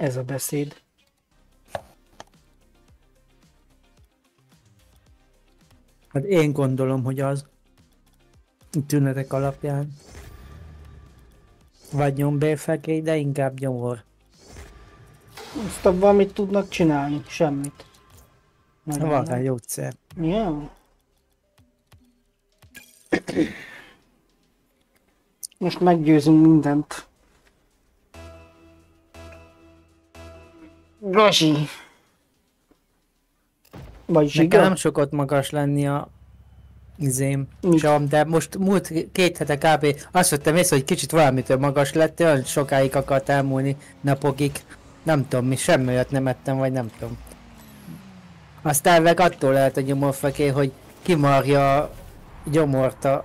Ez a beszéd. Hát én gondolom, hogy az tünetek alapján. Vagy nyombérfekély, de inkább gyomor. Azt a valamit tudnak csinálni, semmit. Nagyon Van rá gyógyszer. Ja. Most meggyőzünk mindent. Gazi. Vagy zsiga. Nekem nem sokat magas lenni a izém sem, de most múlt két hete kb. azt vettem észre, hogy kicsit valamitől magas lett, olyan sokáig akart elmúlni napokig. Nem tudom mi, semmi olyat nem ettem, vagy nem tudom. Aztán meg attól lehet a gyomorfeké, hogy kimarja a gyomort a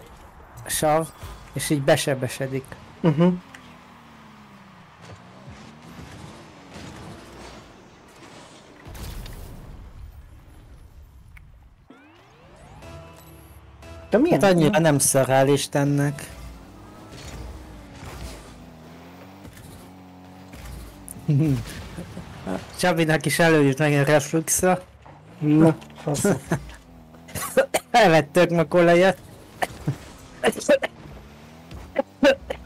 sav, és így besebesedik. Uh-huh. De milyen? Hát annyira nem szarál Istennek. Csabinak is előjött meg a refluxa. Na. Elvettök ma kolajat.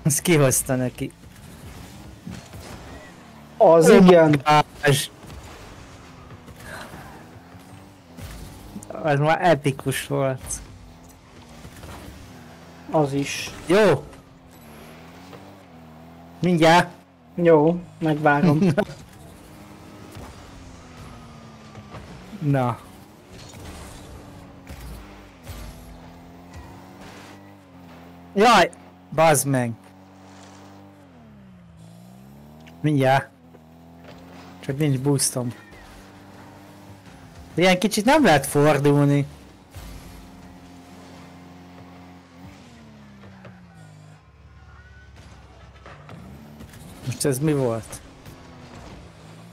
Azt kihozta neki. Az igen. Más. Az már epikus volt. Az is. Jó. Mindjárt. Jó, megvárom. Na. Jaj! Bazd meg! Mindjárt. Csak nincs boostom. Ilyen kicsit nem lehet fordulni. Most ez mi volt?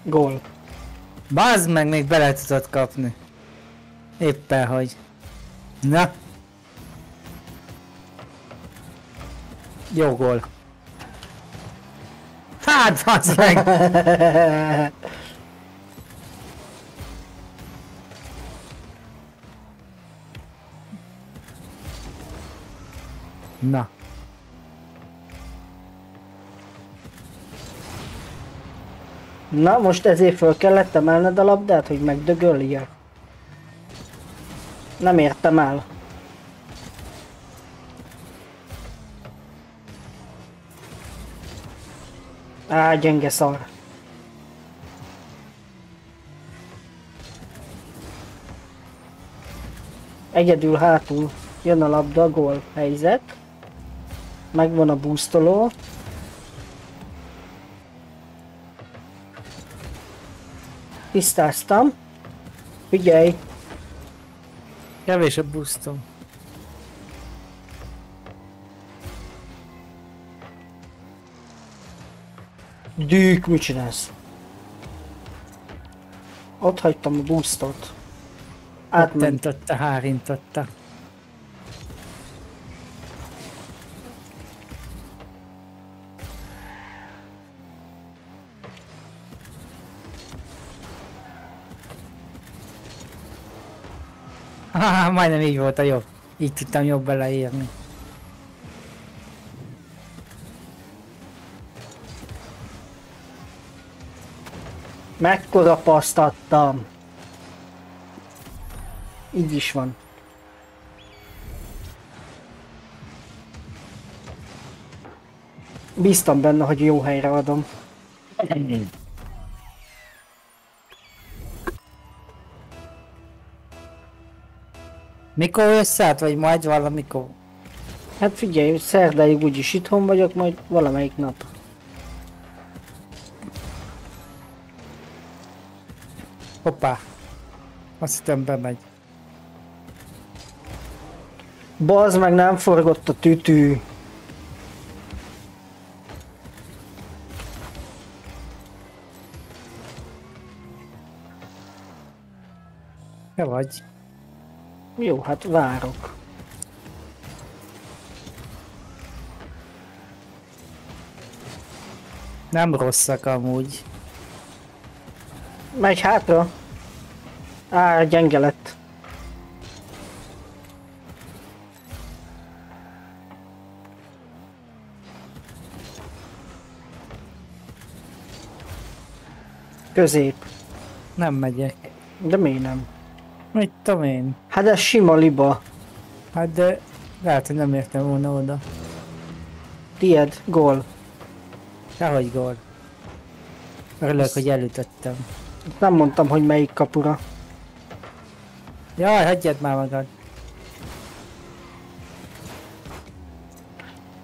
Gól. Bazd meg, még bele tudod kapni. Éppen hogy. Na. Jó gól. Hát, bazd meg! Na. Na, most ezért föl kellett emelned a labdát, hogy megdögölje? Nem értem el. Á, gyenge szar. Egyedül hátul jön a labda, gól helyzet. Megvan a boostoló. Tisztáztam. Figyelj, Kevés a boostom. Dűk, mit csinálsz? Ott hagytam a boostot. Átment. Átmentötte, hárintotta. Majdnem így volt a jobb. Így tudtam jobb beleírni. Mekkora paszt adtam. Így is van. Bíztam benne, hogy jó helyre adom. Mikor összeállt, vagy majd valamikor? Hát figyelj, szerdáig úgyis itthon vagyok, majd valamelyik nap. Hoppá. Azt hittem bemegy. Bazd meg nem forgott a tütű. Te vagy. Jó, hát várok. Nem rosszak amúgy. Megy hátra. Á, gyenge lett. Közép. Nem megyek. De miért nem? Mit tudom én? Hát ez sima liba. Hát de lehet, hogy nem értem volna oda. Tied, gól. Dehogy gól. Örülök, hogy elütöttem. Nem mondtam, hogy melyik kapura. Jaj, hagyjad már magad.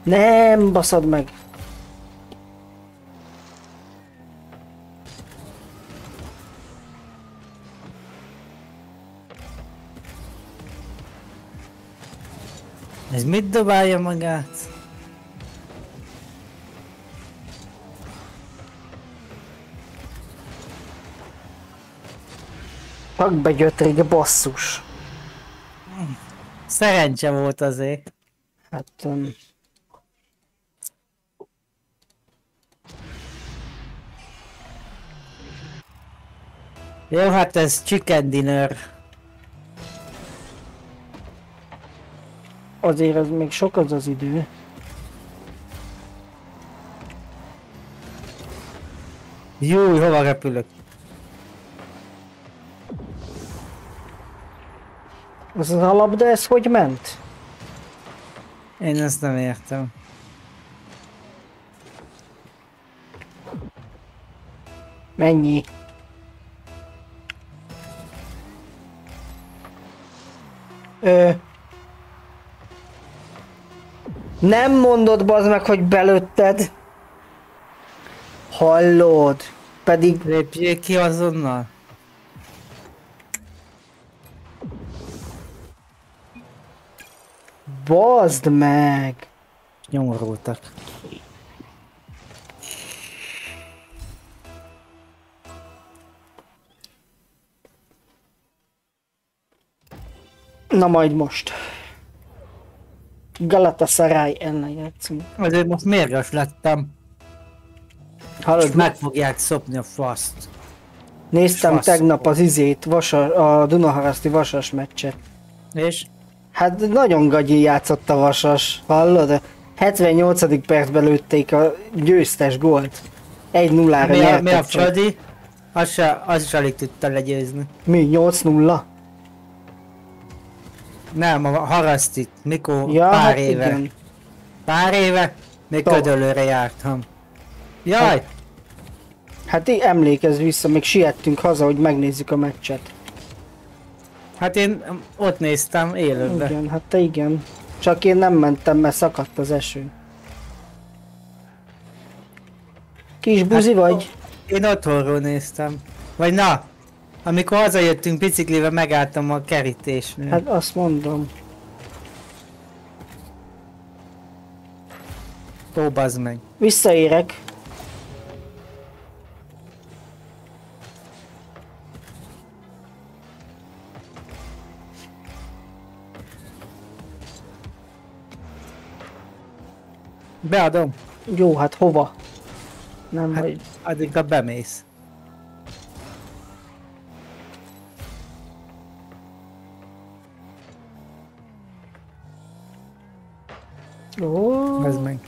Nem, baszod meg. Mit dobálja magát? Csak begyötrik, basszus. Szerencse volt azért. Hát... Um, Jó, hát ez chicken dinner. Azért ez még sok az az idő. Jó, hova repülök? Az az alap, de ez hogy ment? Én ezt nem értem. Mennyi? Ö... Nem mondod bazd meg, hogy belőtted. Hallod? Pedig Lépjék ki azonnal. bazd meg. Nyomorultak. Na majd most. Galatasaray ellen játszunk. Azért most mérges lettem. Hallod, Meg fogják szopni a faszt. néztem fasz. tegnap az izét, vasa, a Dunaharaszti Vasas meccset. És? Hát nagyon gagyi játszott a Vasas, hallod? 78. percben lőtték a győztes gólt. 1-0-ra Mi a, mi a. Fradi? Az, se, az is alig tudta legyőzni. Mi? 8-0? Nem, a harasztit. Mikor? Ja, pár hát éve. igen. Pár éve? Még ködölőre jártam. Jaj! Hát így emlékezz vissza, még siettünk haza, hogy megnézzük a meccset. Hát én ott néztem élőben. Igen, hát te igen. Csak én nem mentem, mert szakadt az eső. Kis buzi Hát, vagy? Én otthonról néztem. Vagy na, amikor hazajöttünk biciklivel megálltam a kerítésnél. Hát, azt mondom. Ó, bazd meg. Visszaérek. Beadom. Jó, hát hova? Nem, Hát- hogy... Addig a bemész. Ó, Bazd meg.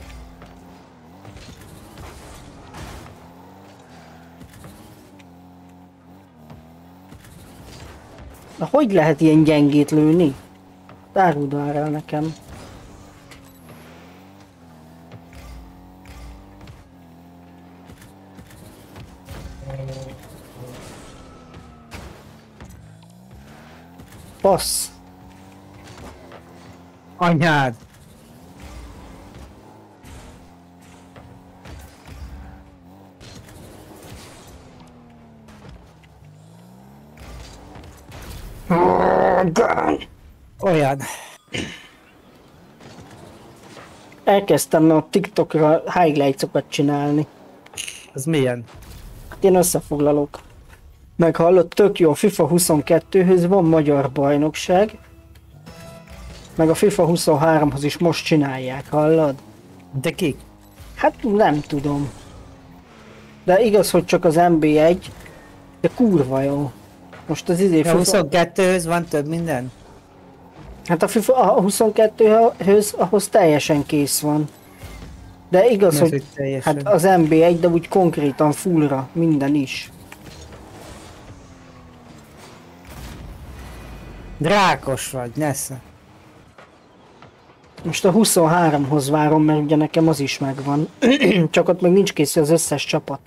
Na hogy lehet ilyen gyengét lőni? Áruld már el nekem. Passz. Anyád! Olyan. Elkezdtem a TikTokra highlightsokat csinálni. Az milyen? Hát Ilyen összefoglalók. Meg hallott, tök jó, a FIFA 22-höz van magyar bajnokság. Meg a FIFA 23-hoz is most csinálják, hallod? De ki? Hát nem tudom. De igaz, hogy csak az NB1, De kurva jó. Most az izé... A 22-höz van több minden? Hát a, a 22-höz ahhoz teljesen kész van. De igaz, az, hogy hogy hát az MB1, de úgy konkrétan fullra, minden is. Drákos vagy, Nessa. Most a 23-hoz várom, mert ugye nekem az is megvan. Csak ott még nincs kész az összes csapat.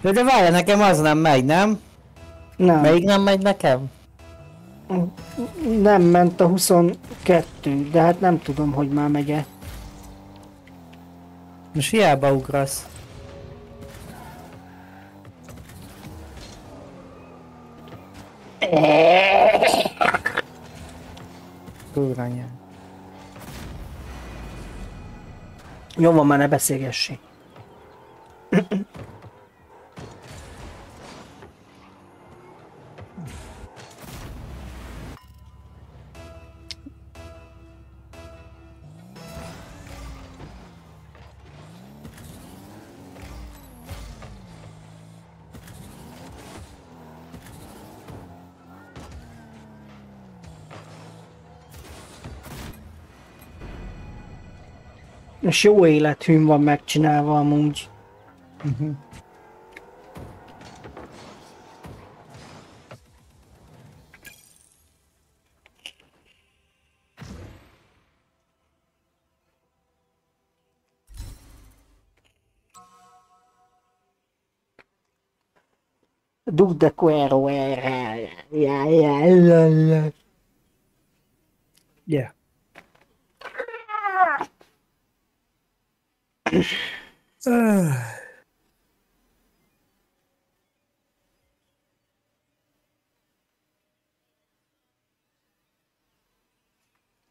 De, de várj, nekem az nem megy, nem? Nem, Melyik nem megy nekem? nem ment a 22, de hát nem tudom, hogy már megye. Most hiába ugrasz. Kurva anyád. Jó van, már ne beszélgessék. És jó élethűn van megcsinálva amúgy. Duc de Cuero era. Ja, ja, ja, ja. Yeah.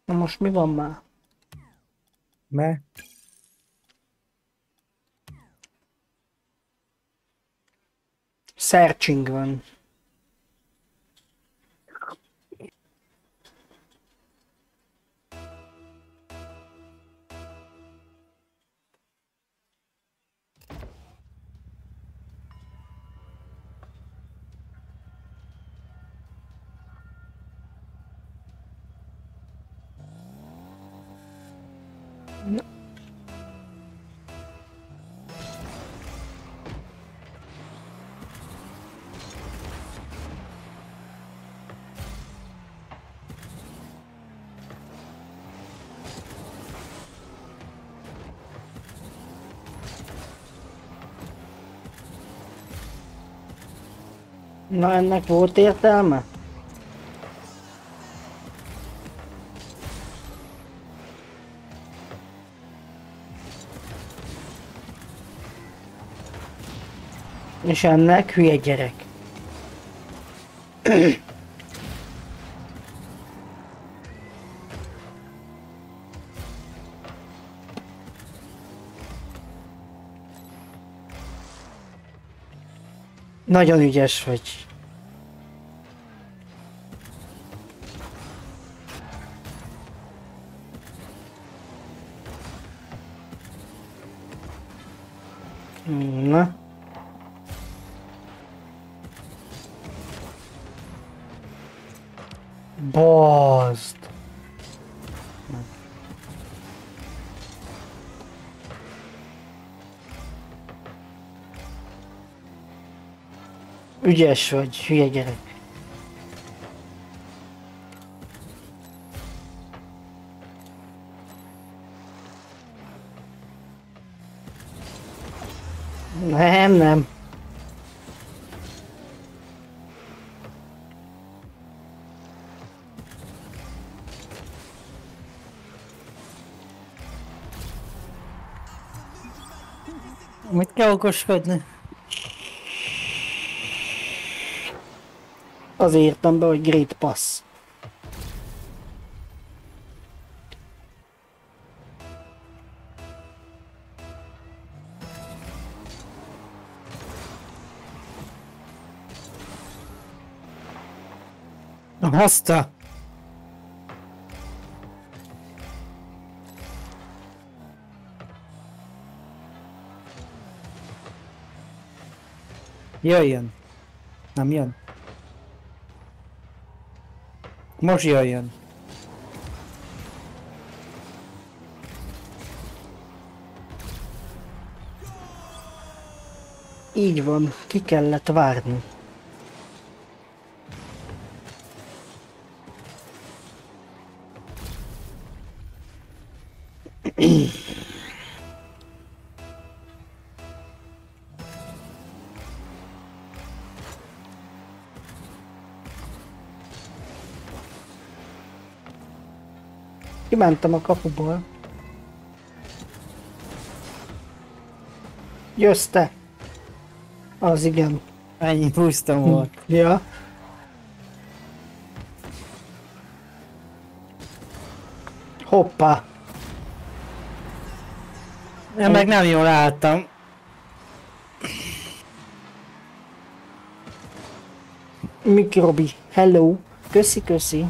Na most mi van már? Mert? Searching van. Na ennek volt értelme? És ennek hülye gyerek. Nagyon ügyes vagy. Ügyes vagy, hülye gyerek. Nem, nem. Mit kell okoskodni? Azért írtam be, hogy Great Pass. Azt a... Jöjjön. Nem jön. Most jöjjön. Így van, ki kellett várni. Kimentem a kapuból. Jössz te! Az igen. Ennyi pusztam volt. Ja. Hoppá! Én meg nem jól láttam. Miki Robi, hello! Köszi, köszi!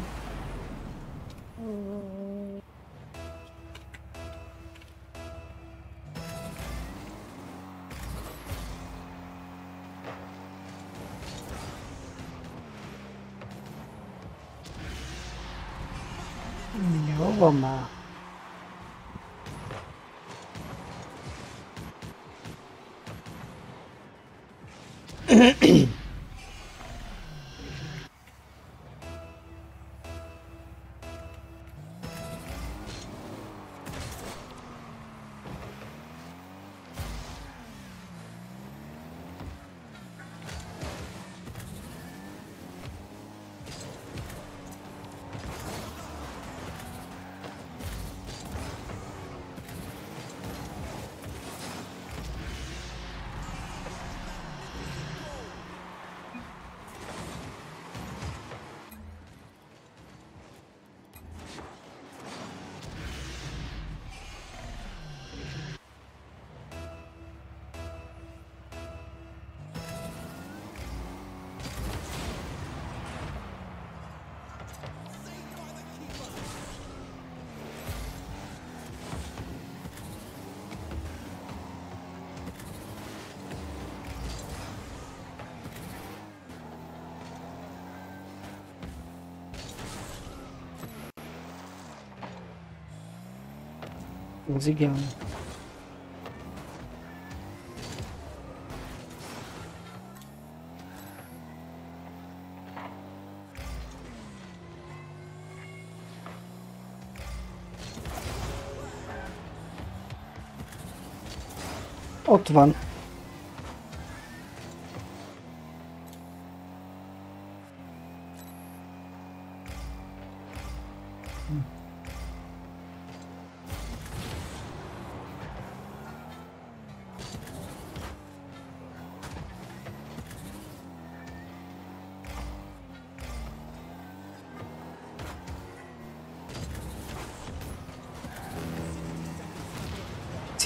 Az igen.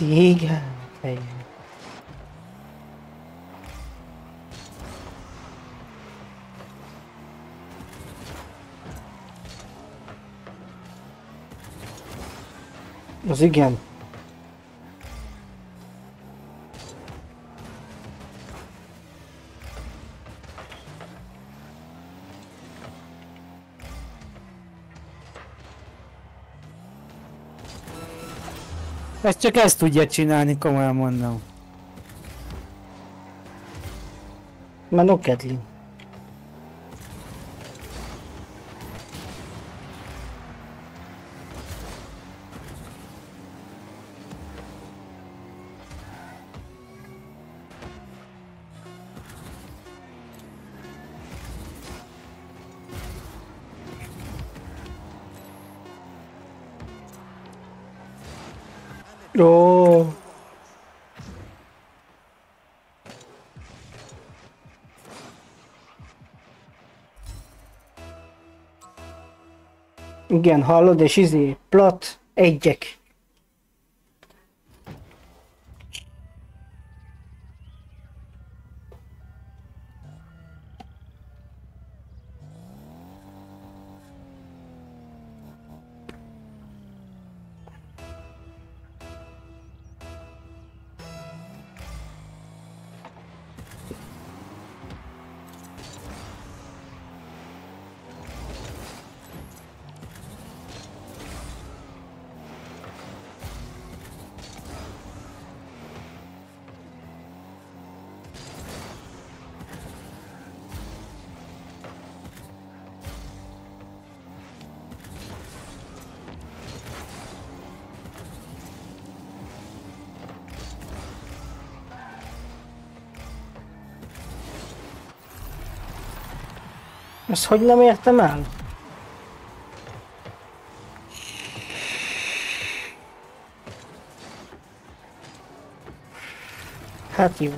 Igen. Igen. Az igen. Ezt csak ezt tudja csinálni, komolyan mondom. Már no Igen, hallod, és izé, plat, egyek. Ezt hogy nem értem el? Hát jó.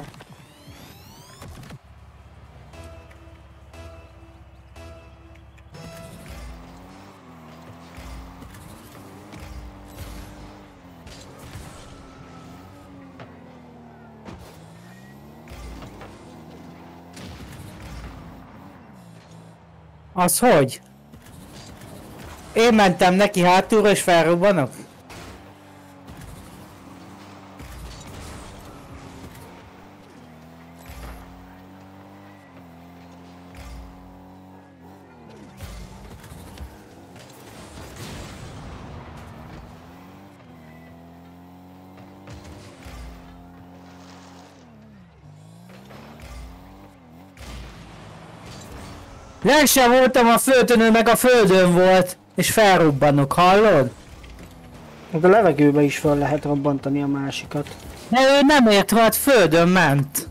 Az hogy? Én mentem neki hátulra és felrobbanok? Leg sem voltam a földön, ő meg a földön volt. És felrobbanok, hallod? De a levegőbe is fel lehet robbantani a másikat. De ő nem ért, hát földön ment.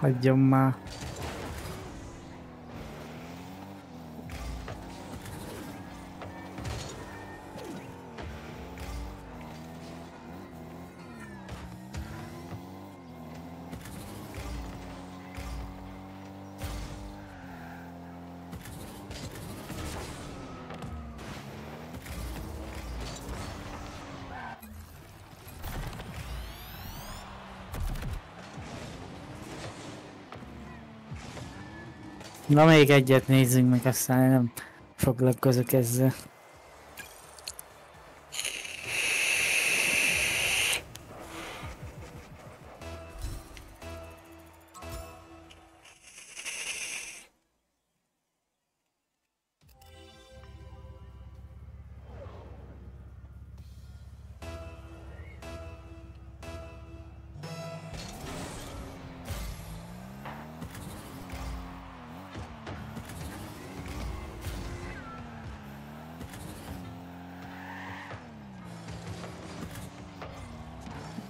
Hagyjon már. Na még egyet nézzünk meg, aztán nem foglalkozok ezzel.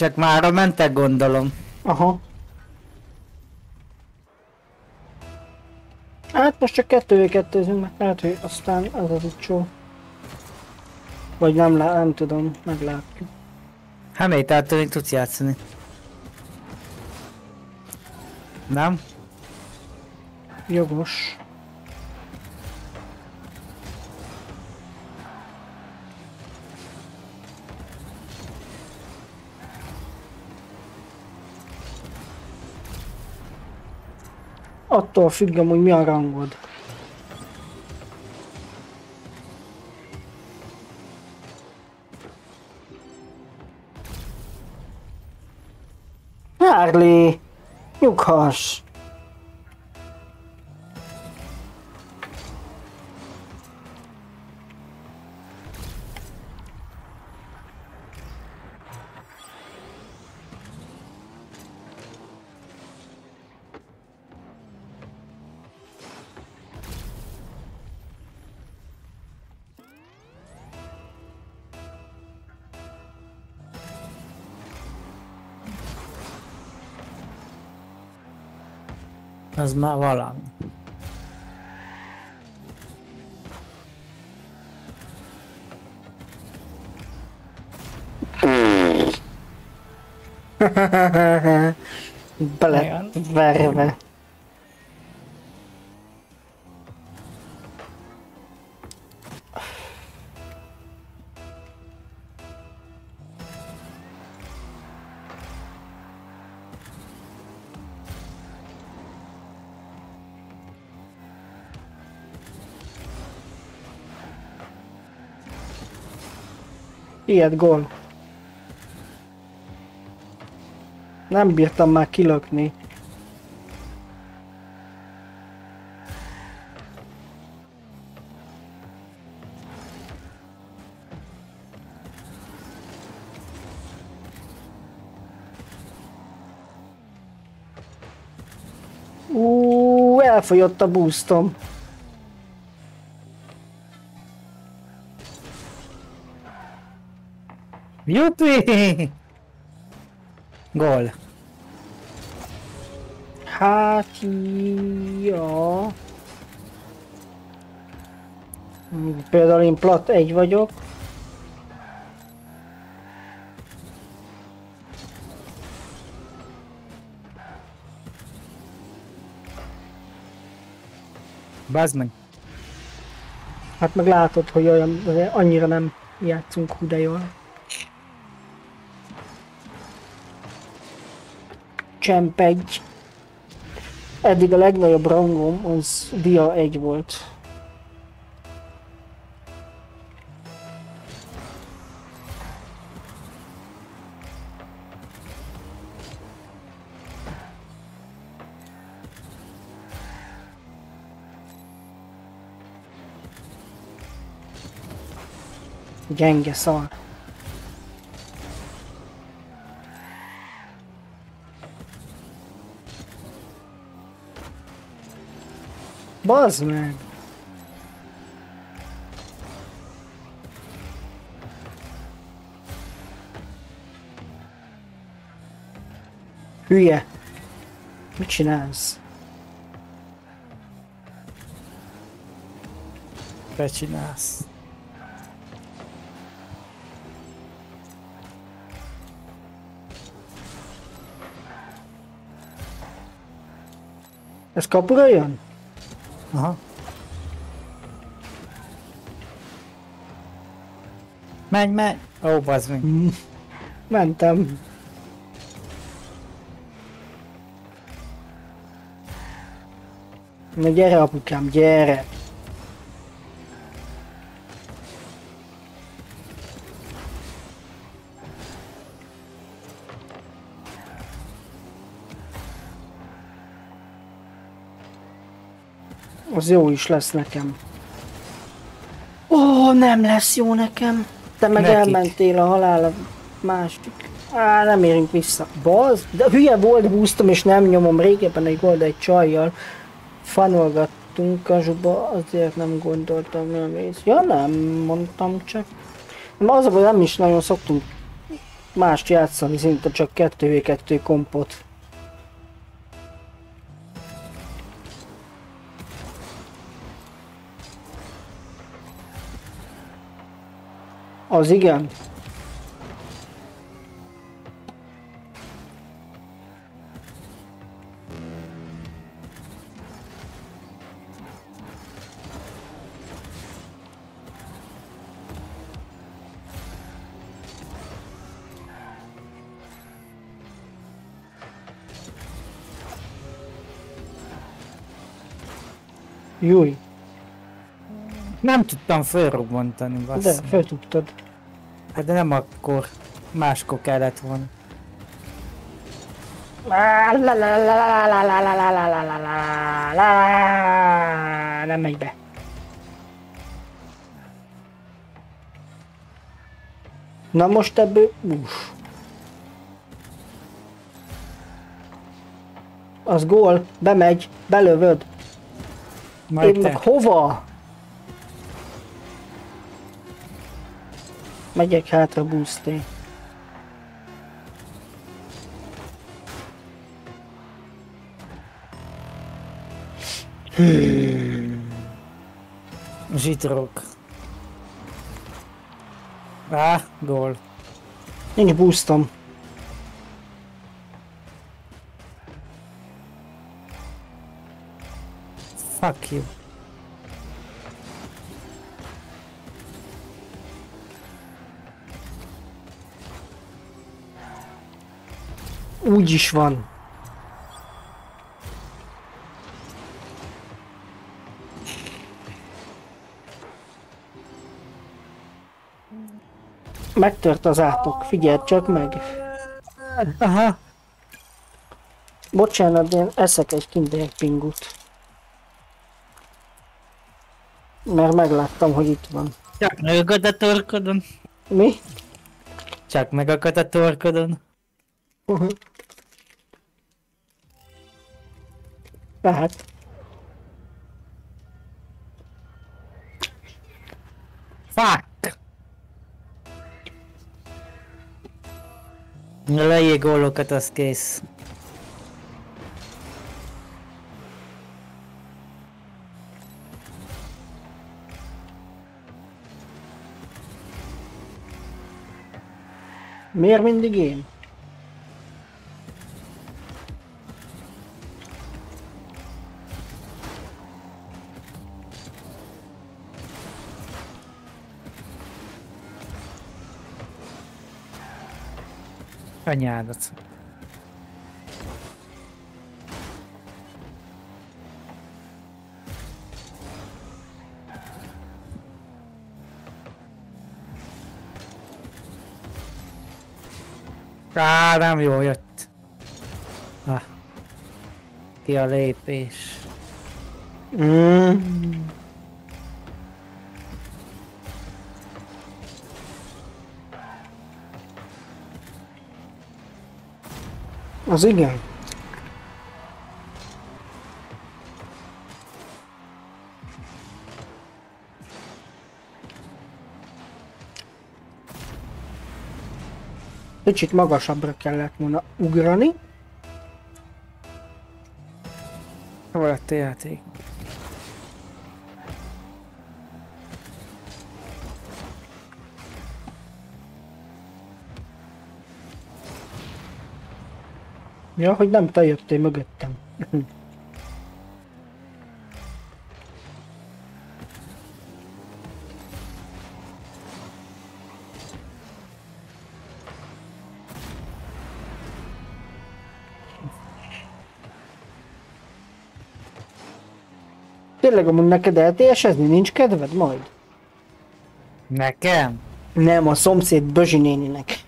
Csak már mentek gondolom. Aha. Hát most csak kettővé kettőzünk, mert lehet, hogy aztán az az utcsó. Vagy nem, lá nem tudom, meglátjuk. Hát még tehát még tudsz játszani. Nem? Jogos. Attól függem, hogy mi a rangod. Harley! Nyughass! Az már valami. Bele Ilyet gól. Nem bírtam már kilökni. Ú, elfogyott a boostom. Jupi! Gól. Hát, ja. Például én plat egy vagyok. Bazd meg. Hát meg látod, hogy olyan, annyira nem játszunk hú de jól. Csempegy. Eddig a legnagyobb rangom az dia 1 volt. Gyenge szar. boss, mano. Ria. Platinas. Platinas. Let's go, Brian. Aha. Menj, menj! Ó, oh, bazd meg. Mentem. Na gyere apukám, gyere! Az jó is lesz nekem. Ó, nem lesz jó nekem. Te meg Nekik. elmentél a halál a másik. Á, nem érünk vissza. Baz, de hülye volt boostom és nem nyomom. Régebben egy gold egy csajjal fanolgattunk a zsuba, azért nem gondoltam, nem ész. Ja nem, mondtam csak. Nem, az a nem is nagyon szoktunk mást játszani, szinte csak 2v2 kompot. Aussie gun. Yui. Nem tudtam fölrobbantani, De, basszus. föl tudtad. Hát de nem akkor. Máskor kellett volna. Nem megy be. Na most ebből Uff. Az gól, bemegy, belövöd. Én Majd meg hova? Megyek hátra boosté. Zsitrok. Á, gól. Nincs boostom. Fuck you. Úgy is van. Megtört az átok, figyeld csak meg. Aha. Bocsánat, én eszek egy kinder pingut. Mert megláttam, hogy itt van. Csak megakad a torkodon. Mi? Csak megakad a torkodon. Lehet. Fuck! Lejjé gólokat, az kész. Miért mindig én? Anyádat. Á, nem jó jött. Ah. Ki a lépés. Mm. Az igen. Kicsit magasabbra kellett volna ugrani. Hol lett a játék? Ja, hogy nem te jöttél mögöttem. Tényleg amúgy neked LTS-ezni nincs kedved majd? Nekem? Nem, a szomszéd Bözsi néninek.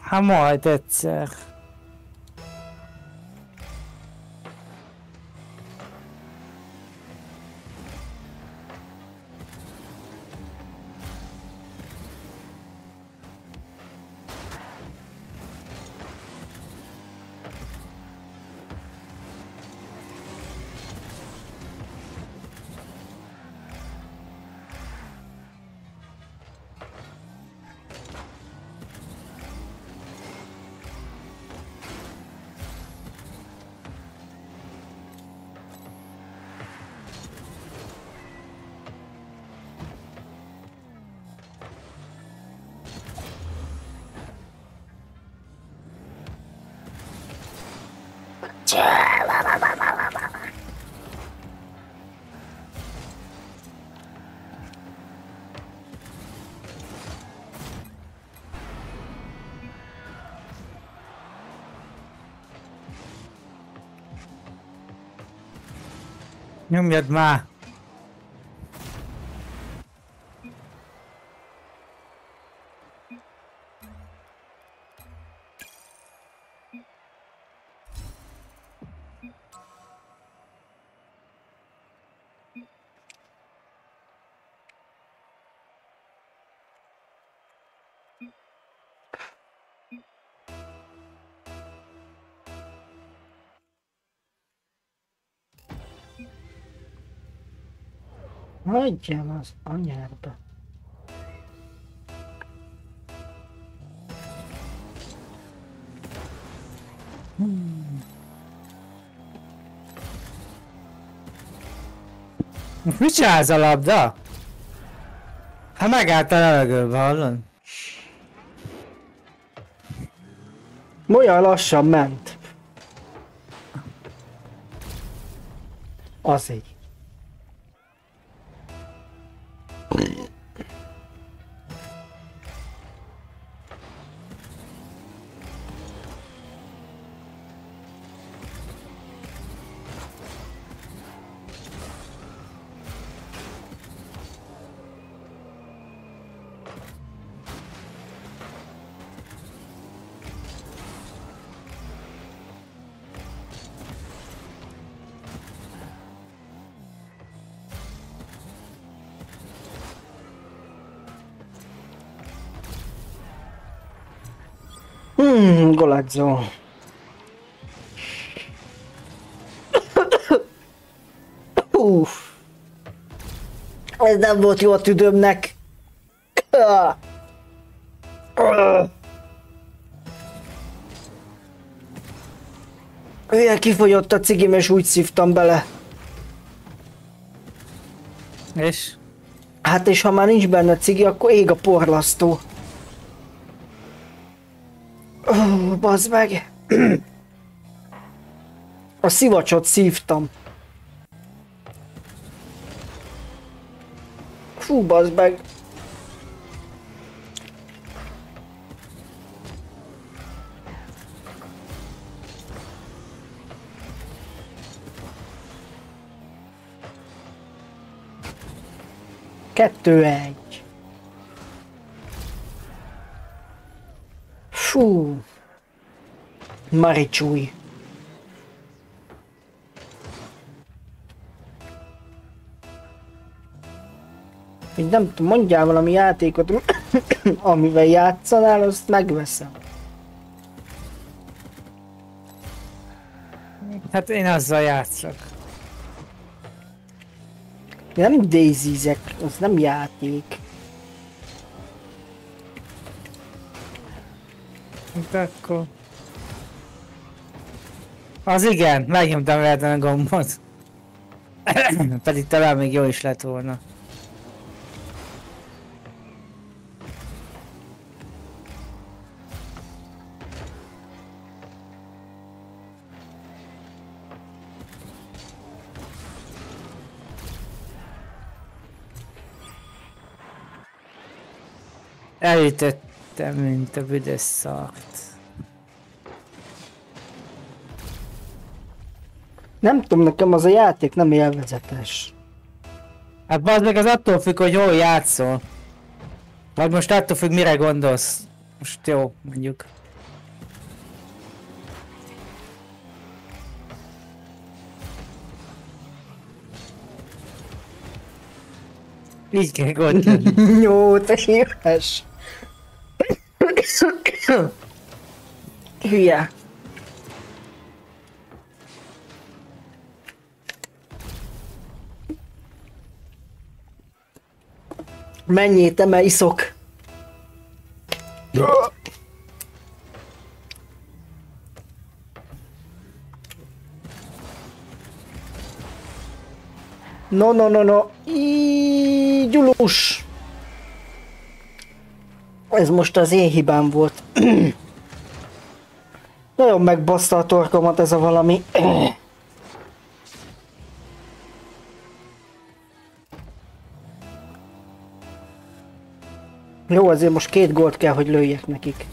Hát majd egyszer. Nyomjad már! Hagyjál az anyádba. Mit csinálsz a labda? Hát megállt a levegőbe, hallod? Olyan lassan ment. Azért. Hmm, goladzó. Uff. Ez nem volt jó a tüdőmnek. Olyan kifogyott a cigim és úgy szívtam bele. És? Hát és ha már nincs benne cigi, akkor ég a porlasztó. Bazd meg. A szivacsot szívtam. Fú, bazd meg. Kettő egy. Maricsúj. Így nem tudom, mondjál valami játékot, amivel játszanál, azt megveszem. Hát én azzal játszok. Nem daisy az nem játék. De akkor... Az igen, megnyomtam veled a gombot. Pedig talán még jó is lett volna. Elütöttem, mint a büdös szart. Nem tudom, nekem az a játék nem élvezetes. Hát bazd meg az attól függ, hogy hol játszol. Vagy most attól függ, mire gondolsz. Most jó, mondjuk. Így kell gondolni. Jó, te híves. Hülye. Menjél, te mert iszok. No, no, no, no. Így, gyulus. Ez most az én hibám volt. Nagyon megbaszta a torkomat ez a valami. Jó, azért most két gólt kell, hogy lőjek nekik.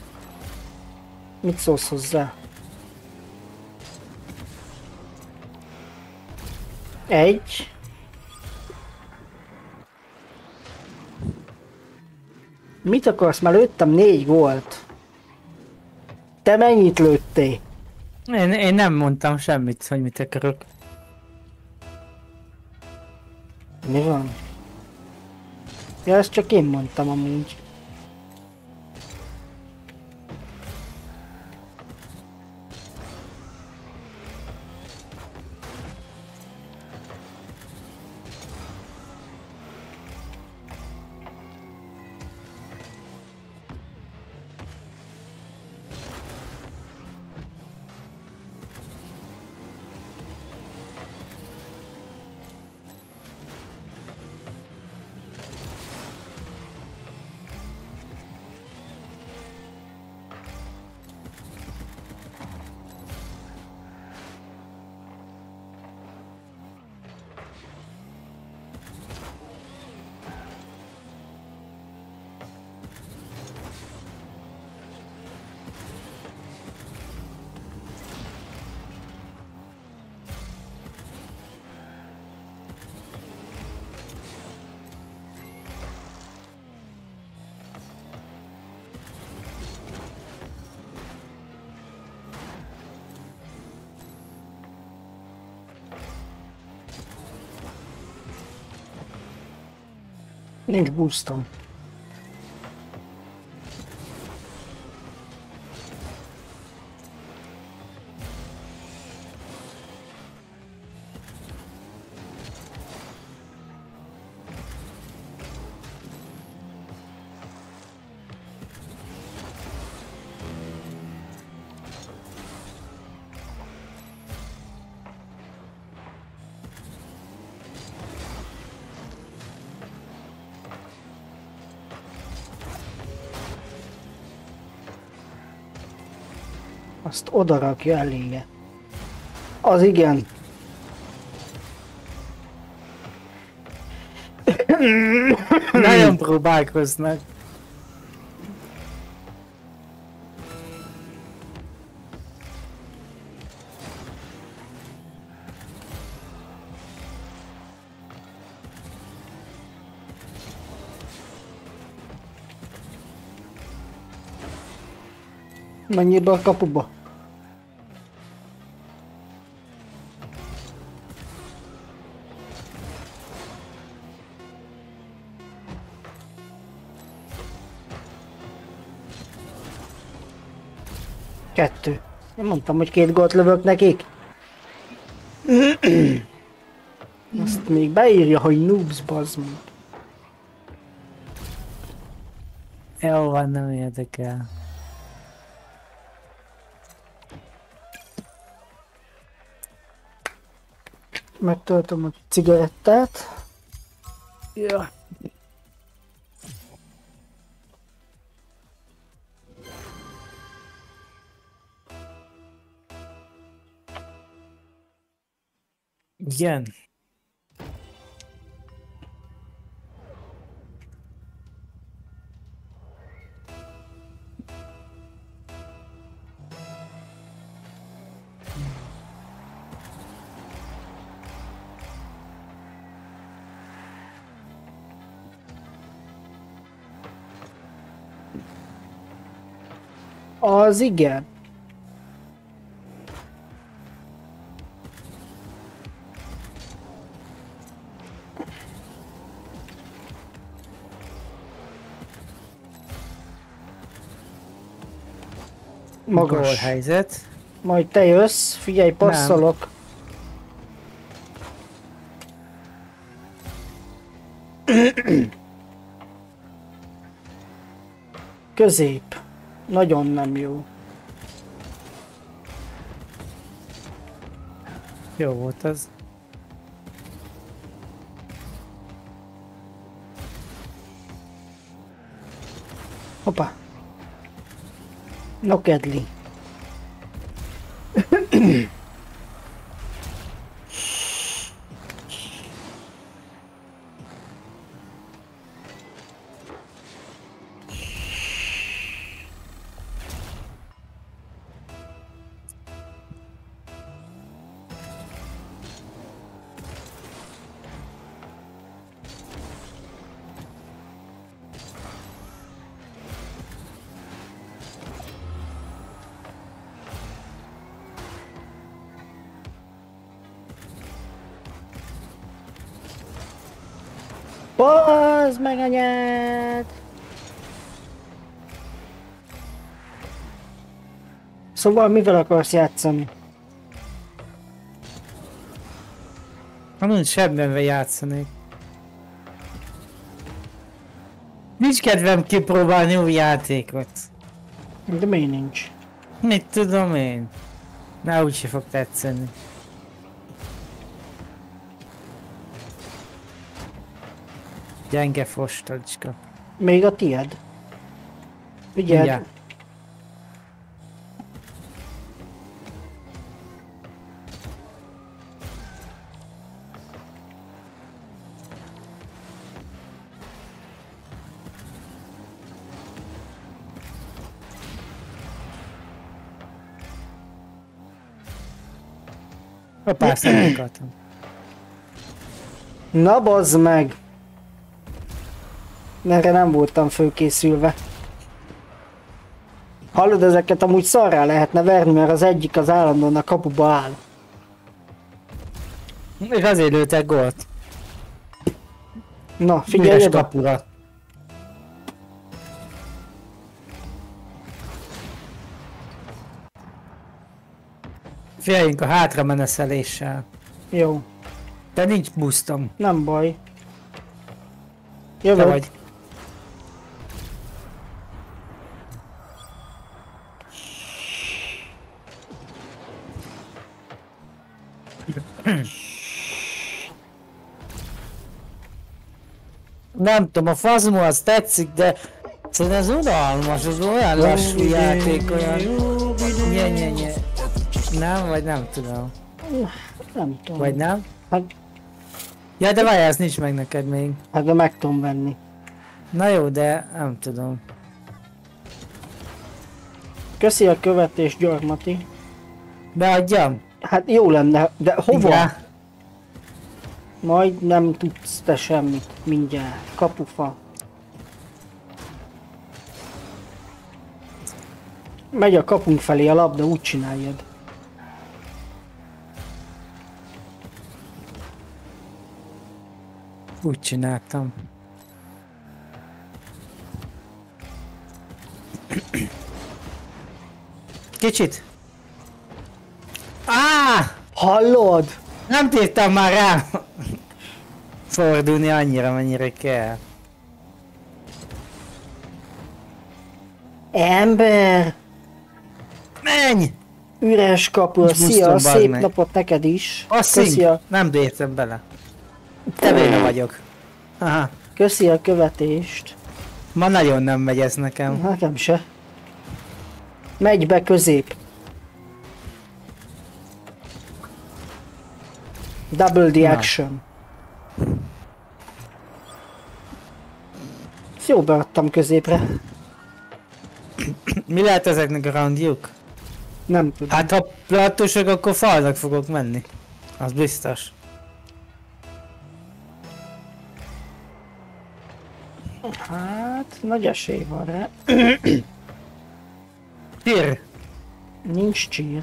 Mit szólsz hozzá? Egy. Mit akarsz? Már lőttem négy gólt. Te mennyit lőttél? Én, én nem mondtam semmit, hogy mit akarok. Mi van? Ja, ezt csak én mondtam amúgy. Nincs boostom. Azt odarakja eléje. Az igen. Nagyon próbálkoznak. Be a kapuba. Mondtam, hogy két gólt lövök nekik. Azt még beírja, hogy noobs, bazd meg. Jó van, nem érdekel. Megtöltöm a cigarettát. Ja. Igen. Az igen. Magas. Magas. helyzet. Majd te jössz, figyelj, passzolok. Közép. Nagyon nem jó. Jó volt az. Hoppá. No kedli. Bazd Szóval mivel akarsz játszani? Ha nincs semmivel játszani. Nincs kedvem kipróbálni új játékot. De miért nincs? Mit tudom én? Na úgyse fog tetszeni. Gyenge fostacska. Még a tied? Figyeld, Mindjárt. Hoppá, személykarton. Na bazd meg! Erre nem voltam fölkészülve. Hallod, ezeket amúgy szarrá lehetne verni, mert az egyik az állandóan a kapuba áll. És azért lőttek gólt. Na, figyelj Üres kapura. Figyeljünk a hátra meneszeléssel. Jó, De nincs boostom. nem baj. Te Jövök. vagy. Nem tudom, a fazmo az tetszik, de Szóval ez unalmas, az olyan lassú játék, olyan... Nye, nye, nye. Nem, vagy nem tudom. Nem tudom. Vagy nem? Hát, Ja, de várjál, ez nincs meg neked még. hát de meg tudom venni. Na jó, de nem tudom. Köszi a követés, Gyarmati. Beadjam? Hát jó lenne, de hova? Igen. Majd nem tudsz te semmit. Mindjárt. Kapufa. Megy a kapunk felé a labda, úgy csináljad. Úgy csináltam. Kicsit. Á! Hallod? Nem bírtam már rá fordulni annyira, mennyire kell. Ember! Menj! Üres kapu, szia, szép meg. napot neked is. Asszink! Köszi a, Nem bírtam bele. Te béna vagyok. Aha. köszi a követést. Ma nagyon nem megy ez nekem. Nekem se. Megy be közép. Double the Na. action. Ezt Jó beadtam középre. Mi lehet ezeknek a roundjuk? Nem tudom. Hát ha plattósok, akkor falnak fogok menni. Az biztos. Hát, nagy esély van rá. Tír! Nincs csír.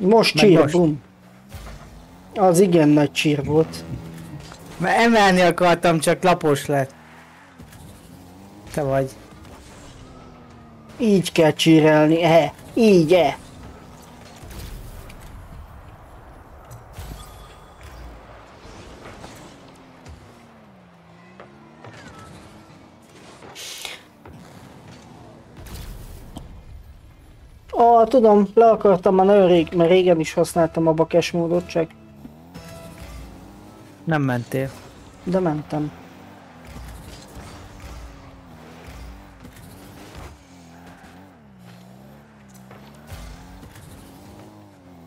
Most Meg csír, most. bum. Az igen nagy csír volt. Mert emelni akartam, csak lapos lett. Te vagy. Így kell csírelni, e, így, e. Ah, tudom, le akartam már nagyon rég, mert régen is használtam a bakes módot, csak Nem mentél. de mentem.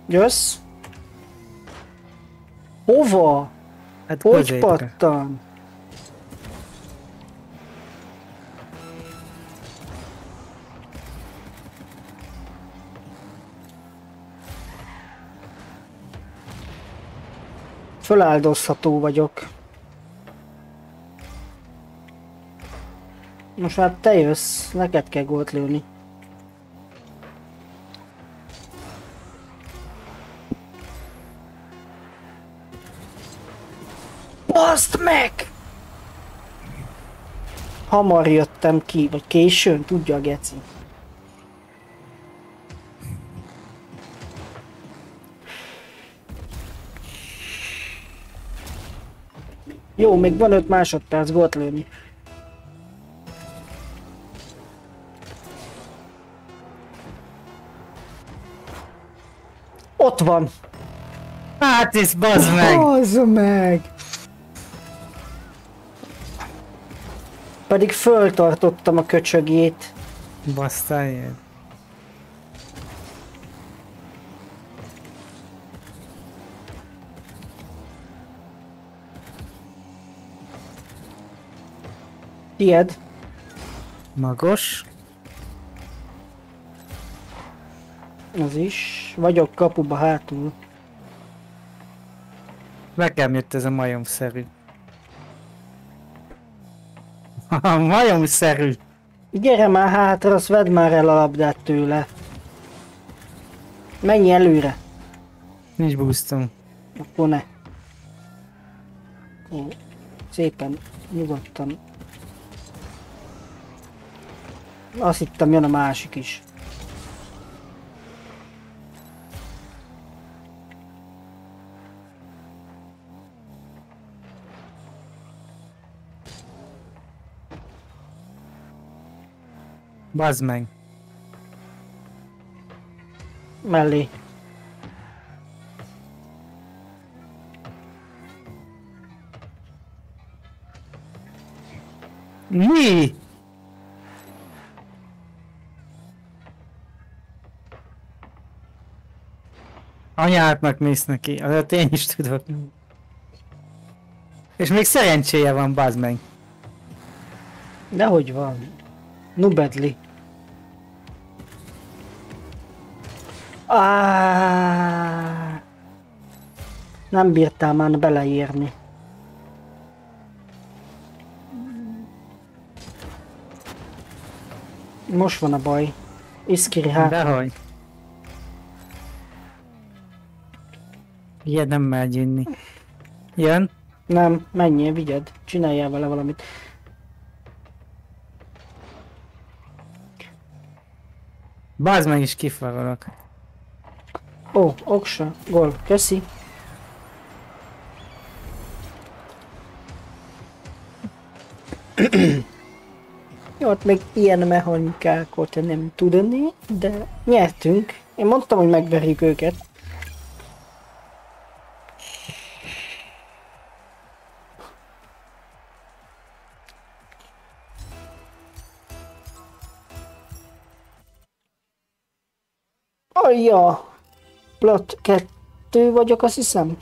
Jössz? Hova? Hát Hogy középre. pattan? Föláldozható vagyok. Most már te jössz, neked kell gólt lőni. Baszd meg! Hamar jöttem ki, vagy későn, tudja a geci. Jó, még van 5 másodperc gólt lőni. Ott van! Hát ez bazd meg! Az meg! Pedig föltartottam a köcsögét. Basztálj. Tied. Magos. Az is. Vagyok kapuba hátul. Nekem jött ez a majomszerű. majomszerű. Gyere már hátra, azt vedd már el a labdát tőle. Menj előre. Nincs boostom. Akkor ne. Ó, szépen, nyugodtan. Azt hittem jön a másik is. Bazd meg. Mellé. Mi? Anyádnak mész neki, azért én is tudok. És még szerencséje van, bazd meg. Dehogy van. Nubedli. Ah, nem bírtál már beleírni. Most van a baj. Iszkiri hát. Dehogy. Ilyet nem megy inni. Jön? Nem, menjél, vigyed. Csináljál vele valamit. Bazd meg is kifarolok. Ó, oksa, gól, köszi. Jó, ott még ilyen mechanikákat nem tudni, de nyertünk. Én mondtam, hogy megverjük őket. Ajja! Plot kettő vagyok, azt hiszem.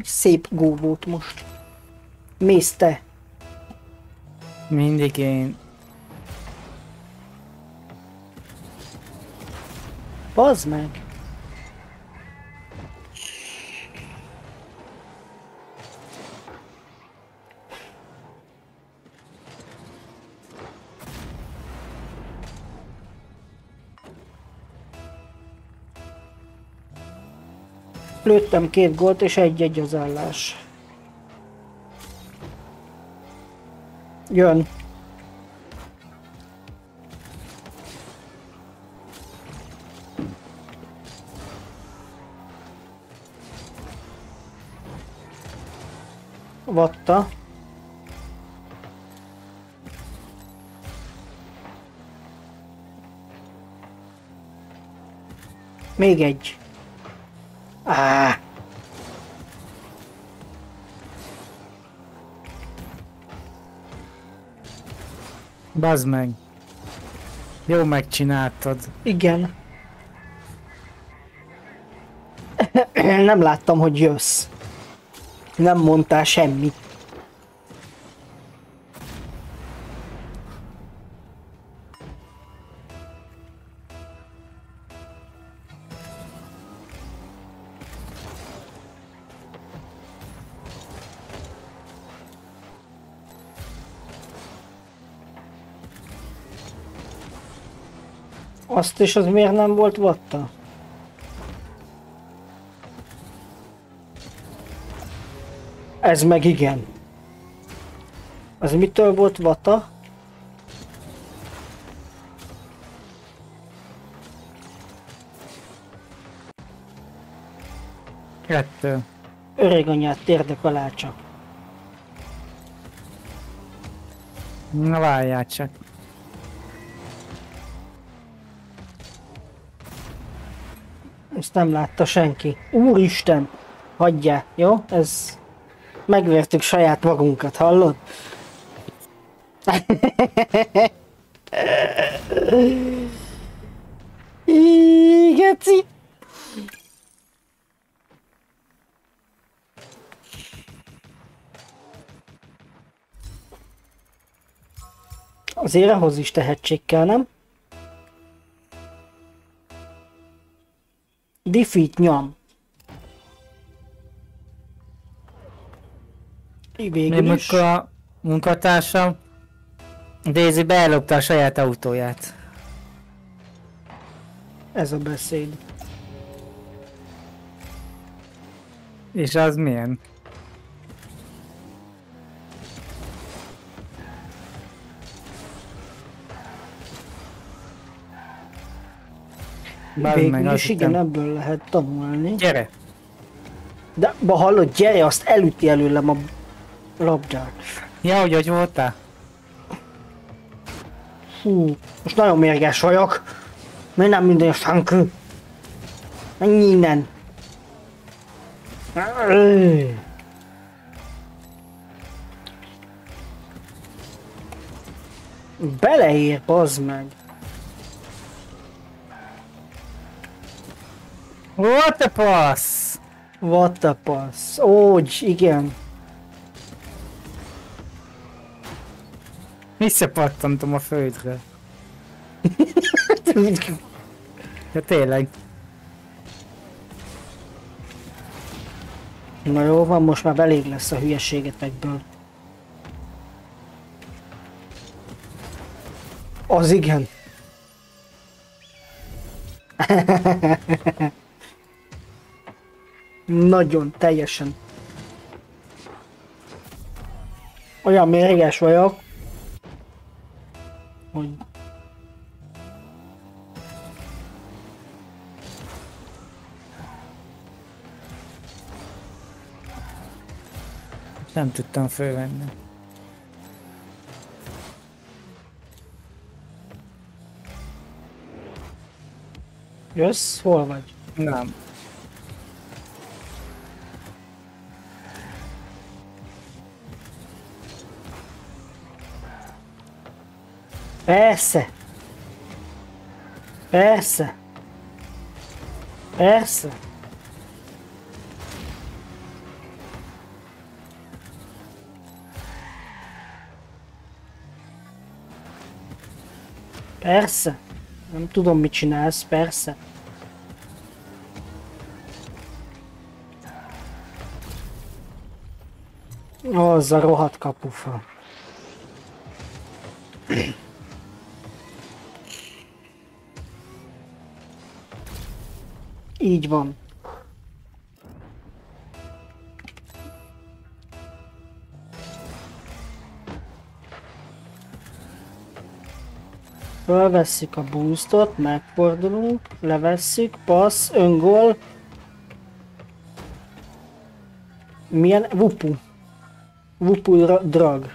Egy szép gó volt most. Mész te. Mindig én. Bazd meg. Lőttem két gólt és egy-egy az állás. Jön. Vatta. Még egy. Á. Bazd meg. Jó megcsináltad. Igen. Nem láttam, hogy jössz. Nem mondtál semmit. Azt is az miért nem volt vatta? Ez meg igen. Az mitől volt vata? Kettő. Öreg anyát térdek alá csak. Na várjál csak. Ezt nem látta senki. Úristen! Hagyja, jó? Ez... Megvertük saját magunkat, hallod? Geci! Azért ahhoz is tehetség kell, nem? Defeat nyom. Végül Még is. a munkatársam Daisy beellopta a saját autóját. Ez a beszéd. És az milyen? Végül is igen, ebből lehet tanulni. Gyere! De ba hallod, gyere, azt elüti előlem a labdát. Ja, hogy hogy voltál? Hú, most nagyon mérges vagyok. Miért nem minden sankő? Menj innen! Beleér, bazd meg! What the pass? What the pass? Ó, igen. Visszapattantom a földre. ja tényleg. Na jó van, most már elég lesz a hülyeségetekből. Az igen. Nagyon, teljesen. Olyan mérges vagyok, hogy Nem tudtam fölvenni. Jössz? Hol vagy? Nem. Persze. Persze. Persze. Persze. Nem tudom, mit csinálsz, persze. Az a rohadt kapufa. Így van. Fölvesszük a boostot, megfordulunk, levesszük, passz, öngol. Milyen? Vupu. Vupu drag.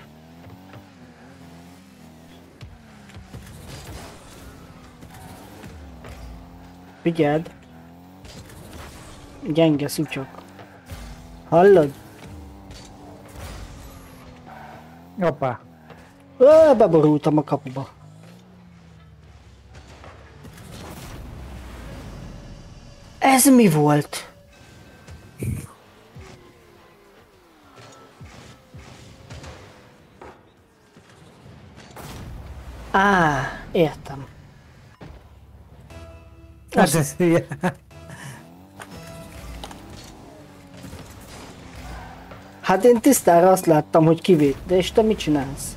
Figyeld. Gyenge szucsok. Hallod? Hoppá. Ö, beborultam a kapuba. Ez mi volt? Á, értem. Az ez hülye. Hát én tisztára azt láttam, hogy kivét, de és te mit csinálsz?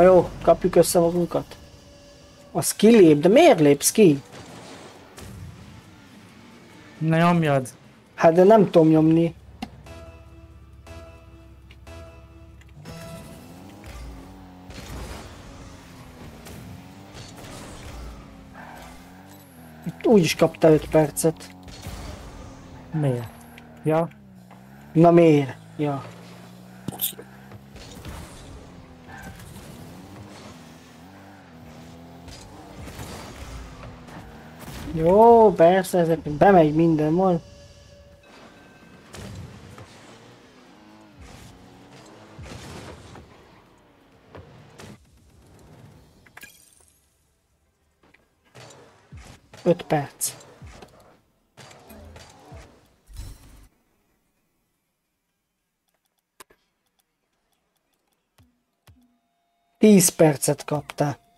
Na jó, kapjuk össze magunkat. Az kilép, de miért lépsz ki? Na nyomjad. Hát de nem tudom nyomni. Itt úgy is kapta 5 percet. Miért? Ja? Na miért? Ja. Jó, persze, ezek bemegy minden majd. Öt perc. Tíz percet kaptál.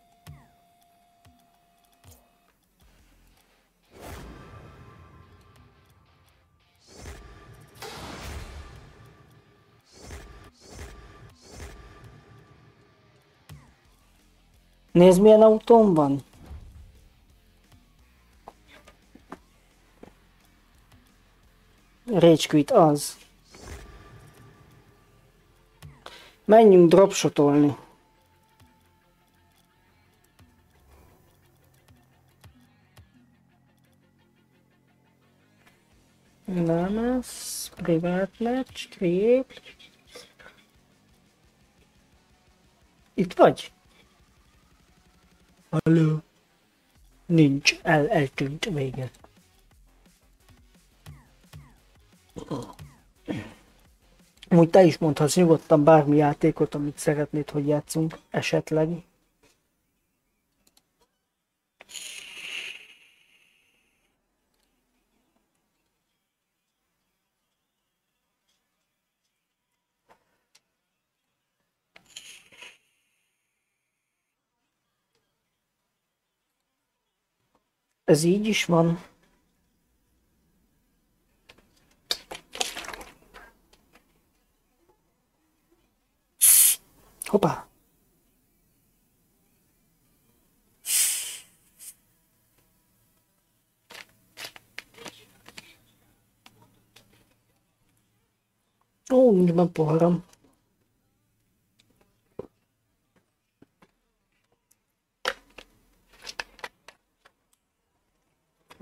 Nézd milyen autón van. Rage az. Menjünk dropshotolni. Lamas, private match, create. Itt vagy? Halló? Nincs, el, eltűnt vége. Úgy te is mondhatsz nyugodtan bármi játékot, amit szeretnéd, hogy játszunk, esetleg. Ez így is van. Hoppá! Ó, nincs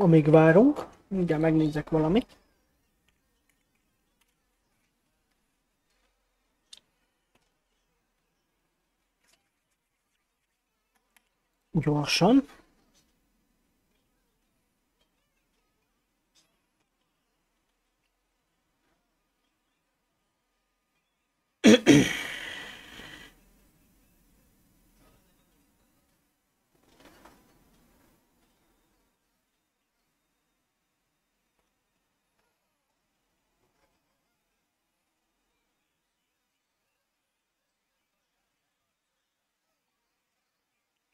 Amíg várunk, mindjárt megnézek valamit. Gyorsan.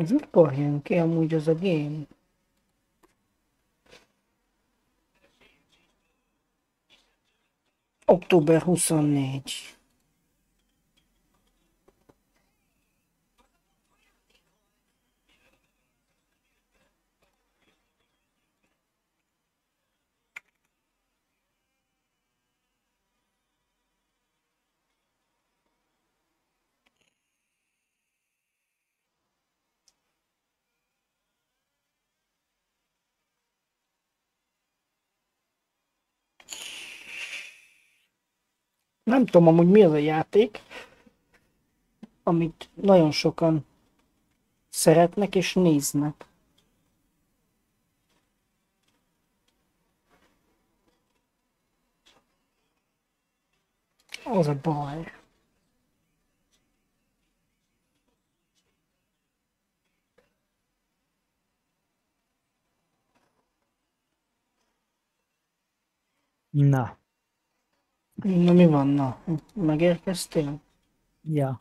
Ez mikor jön ki amúgy az a game? Október 24. Nem tudom amúgy mi az a játék, amit nagyon sokan szeretnek és néznek. Az a baj. Na, Na mi van, na? Megérkeztél? ja.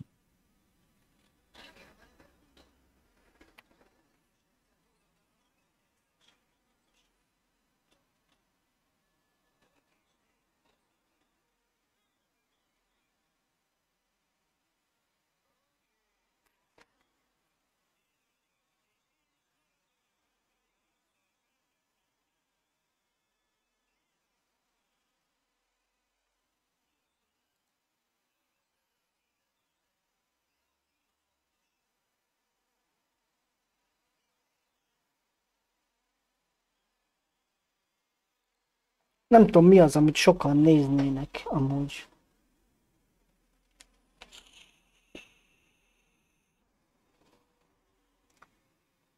Nem tudom mi az, amit sokan néznének amúgy.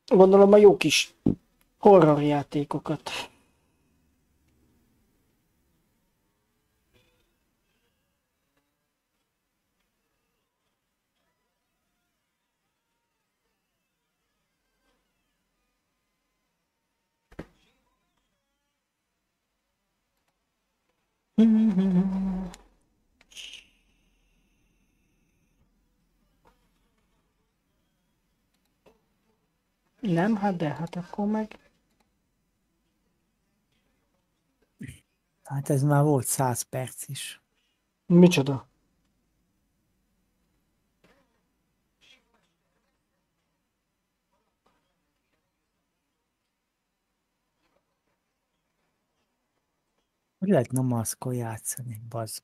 Gondolom a jó kis horror Nem, hát de, hát akkor meg... Hát ez már volt 100 perc is. Micsoda? Hogy lehet nomaszkol játszani, bazd.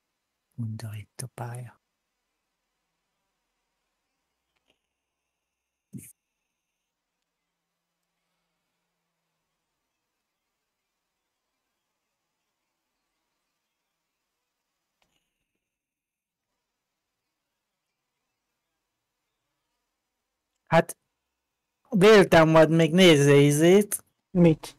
Undorít a pálya. Hát véltem majd még nézze izét. Mit?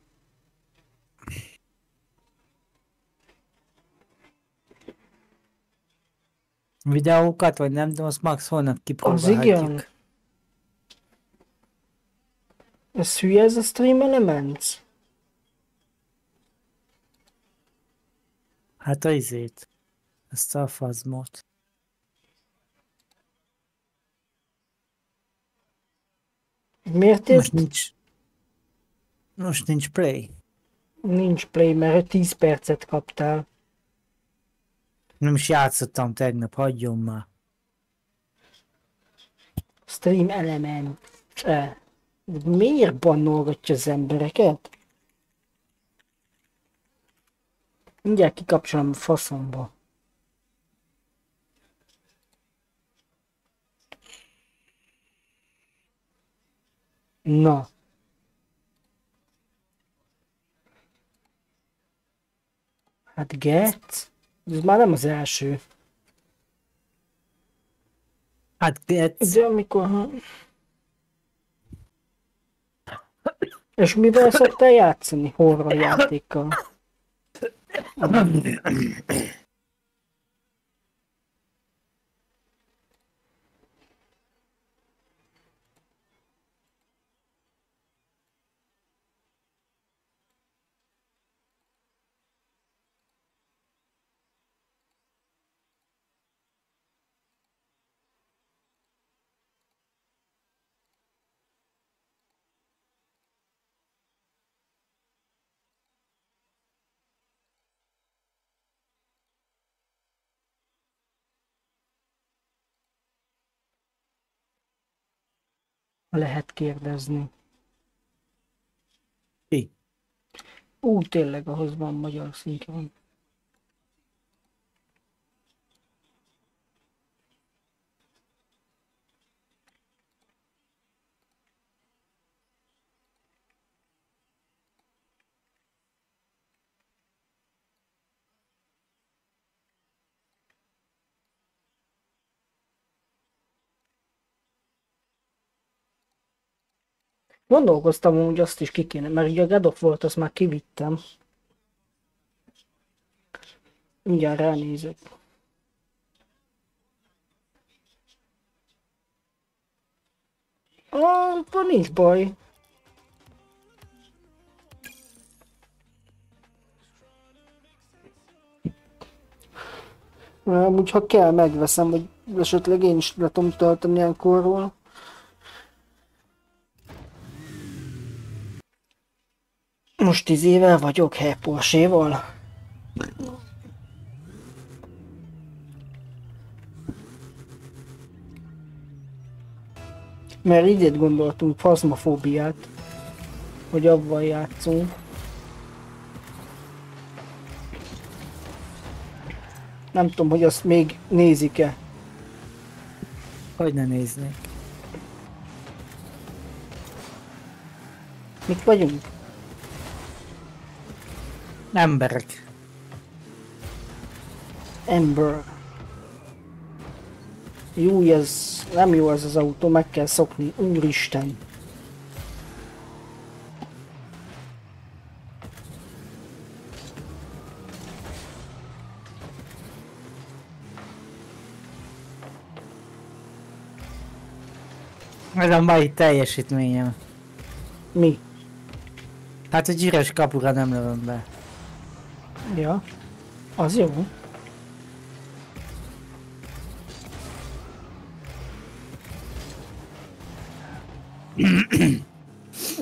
Videókat, vagy nem tudom, azt max holnap Az kipróbálhatjuk. igen. Ez hülye ez a stream elements? Hát a izét. Ezt a fazmot. Miért Most ez nincs... Most nincs play. nincs play, mert 10 percet kaptál. Nem is játszottam tegnap, hagyjon már. Stream element. Miért bannolgatja az embereket? Mindjárt kikapcsolom a faszomba. Na. Hát get? Ez már nem az első. Hát Getsz, De amikor... ha- És mivel szoktál játszani horror játékkal? Lehet kérdezni. ki? Ú, tényleg ahhoz van magyar szinkron. Gondolkoztam, hogy azt is ki kéne, mert ugye a God of War-t azt már kivittem. Mindjárt ránézek. Ah, akkor nincs baj. Amúgy, ha kell, megveszem, vagy esetleg én is le tudom tölteni ilyenkorról. Most tíz éve vagyok hely Porsche-val. Mert idét gondoltunk fazmafóbiát, hogy abban játszunk. Nem tudom, hogy azt még nézik-e. Hogy ne néznék? Mit vagyunk? Emberek. Ember. Jó, ez nem jó ez az autó, meg kell szokni. Úristen. Ez a mai teljesítményem. Mi? Hát, hogy üres kapura nem lövöm be. Ja. Az jó.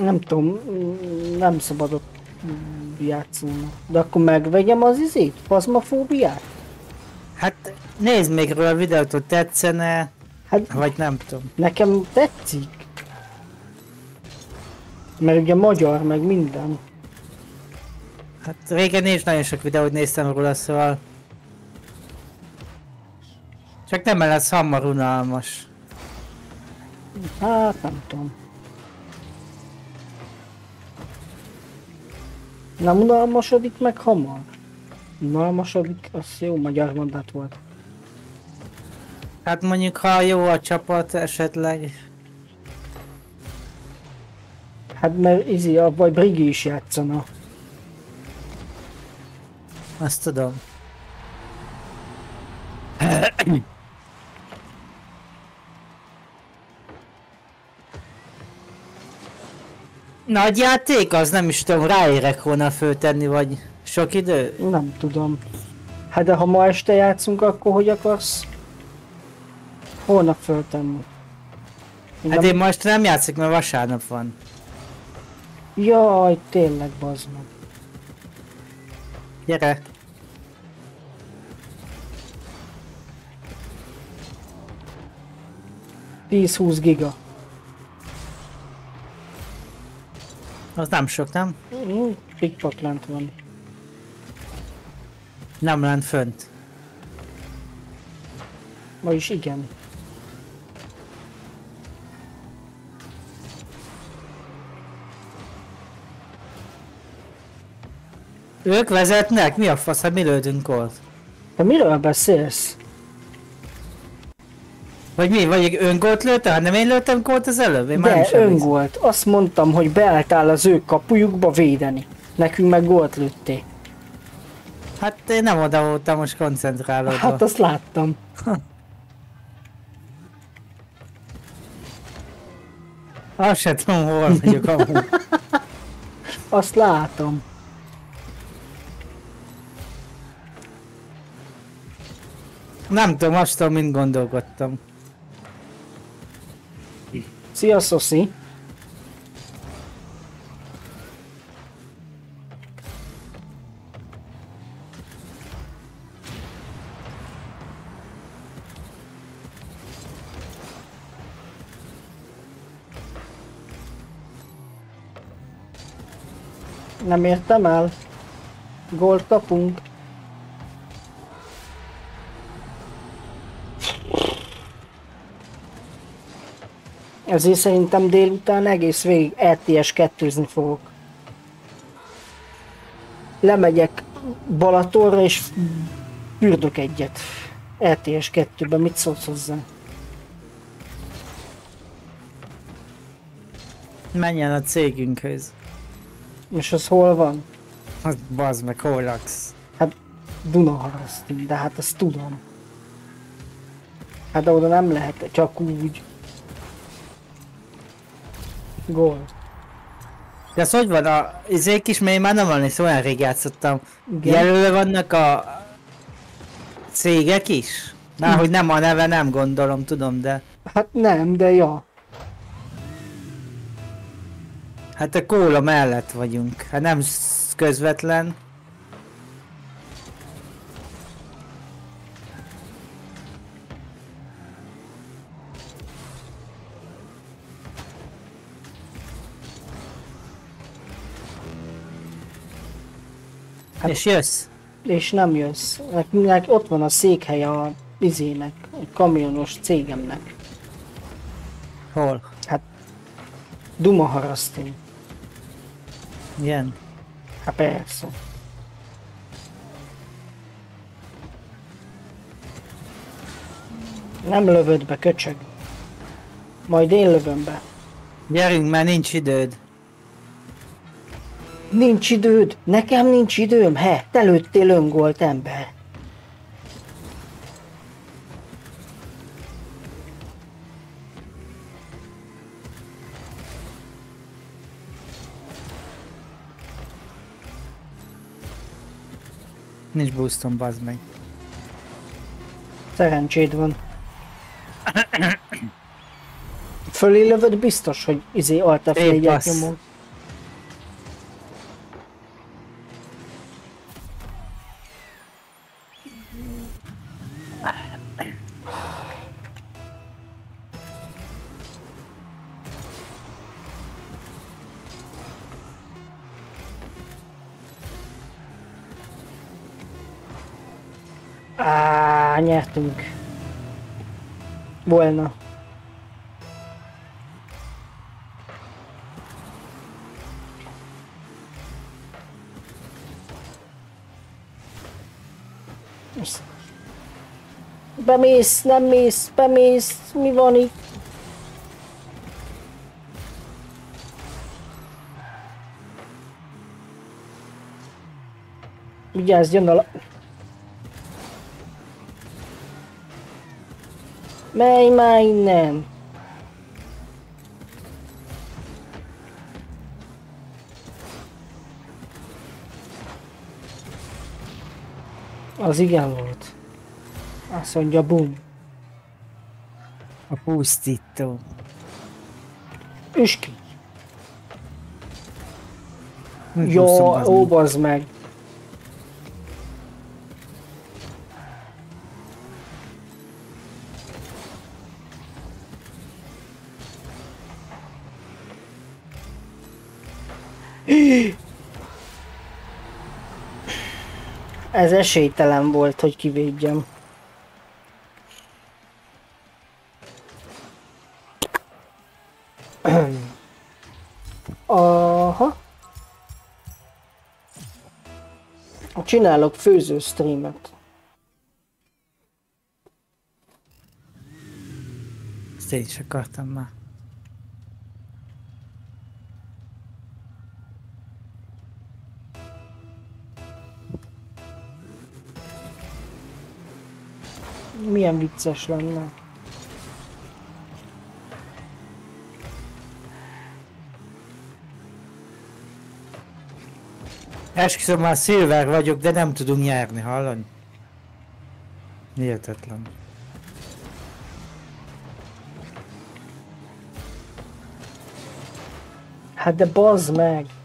nem tudom, nem szabad ott. De akkor megvegyem az izét? Fazmafóbiát? Hát nézd még róla a videót, hogy tetszene, Hát vagy nem tudom. nekem tetszik. Mert ugye magyar, meg minden. Hát régen is nagyon sok videót néztem róla, szóval... Csak nem lesz hamar unalmas. Hát nem tudom. Nem unalmasodik meg hamar? Unalmasodik, az jó magyar mondat volt. Hát mondjuk, ha jó a csapat esetleg. Hát mert Izi, a- vagy Brigi is játszana. Azt tudom. Nagy játék, az nem is tudom, ráérek volna föltenni, vagy sok idő? Nem tudom. Hát de ha ma este játszunk, akkor hogy akarsz? Holnap föltenni. Én Hát nem- én most nem játszik, mert vasárnap van. Jaj, tényleg bazd meg. Gyere! Tíz 20 giga. Az nem sok, nem? Mm, Pikpak lent van. Nem lent fönt. Vagyis igen. Ők vezetnek? Mi a fasz? Hát mi lődünk ott? De miről beszélsz? Vagy mi? Vagy öngolt lőtte? Hát nem én lőttem gólt az előbb? Én már nem De is emlékszem. öngolt. Azt mondtam, hogy beálltál az ő kapujukba védeni. Nekünk meg gólt lőttél. Hát én nem oda voltam most koncentrálódva. Hát azt láttam. Azt se tudom, hol vagyok amúgy. Azt látom. Nem tudom, azt tudom, mint gondolkodtam. Szia, Szoszi. Nem értem el. Gólt kapunk. Ezért szerintem délután egész végig ETS 2 fogok. Lemegyek Balatonra és fürdök egyet. ETS 2-ben mit szólsz hozzá? Menjen a cégünkhöz. És az hol van? Az bazd meg, hol laksz? Dunaharasztin, de hát azt tudom. Hát oda nem lehet, csak úgy. Gól. De az hogy van, a izék is, mert én már nem van, és olyan rég játszottam. Igen. Jelölve vannak a cégek is? Már hogy nem a neve, nem gondolom, tudom, de... Hát nem, de ja. Hát a kóla mellett vagyunk. Hát nem közvetlen. Hát- És jössz? És nem jössz. Nekünk ott van a székhelye a izének, a kamionos cégemnek. Hol? Dumaharasztin. Igen. Hát persze. Nem lövöd be, köcsög. Majd én lövöm be. Gyerünk, már nincs időd. Nincs időd? Nekem nincs időm? He, te lőttél öngolt ember. Nincs boostom, bazd meg. Szerencséd van. Fölé lövöd biztos, hogy izé alt f nyomod. Volna. Bemész, nem mész, bemész, mi van itt? Vigyázz, jön a... Menj már innen! Az igen volt. Azt mondja, bum. A pusztító. Üs ki. Nincs Jó, ó, meg. Ez esélytelen volt, hogy kivédjem. Aha. Csinálok főző streamet. Ezt én is akartam már. Vicces lenne. Esküszöm, már szilver vagyok, de nem tudunk nyerni, hallani? Hihetetlen. Hát de bazd meg!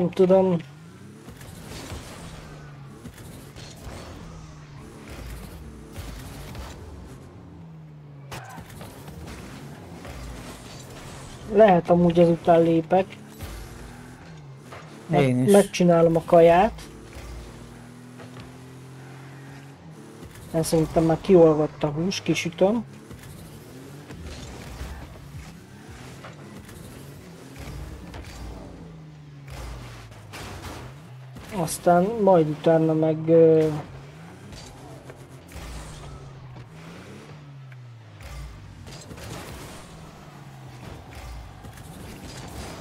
Nem tudom. Lehet amúgy ezután lépek. Meg, Én is. Megcsinálom a kaját. Ezt szerintem már kiolvadt a hús, kisütöm. Aztán majd utána meg... ö,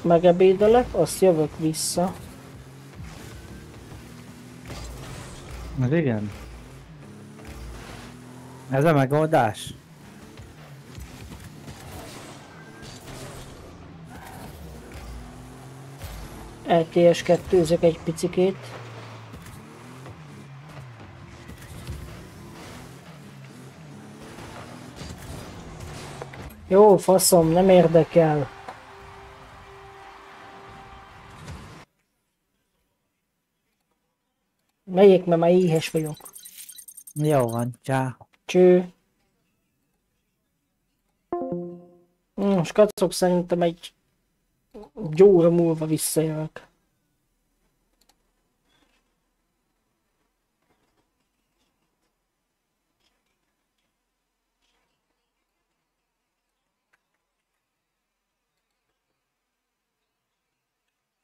Megebédelek, azt jövök vissza. Az igen. Ez a megoldás? LTS 2 egy picikét. Jó, faszom, nem érdekel. Megyek, mert már éhes vagyok. Jó van, csá. Cső. Most kacok szerintem egy egy óra múlva visszajövök.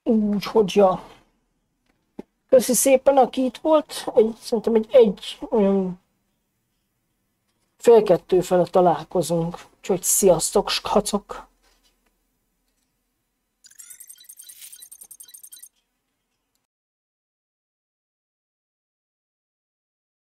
Úgyhogy ja. Köszi szépen, aki itt volt. Egy, szerintem egy, egy olyan fél kettő fele találkozunk. Úgyhogy sziasztok, skacok!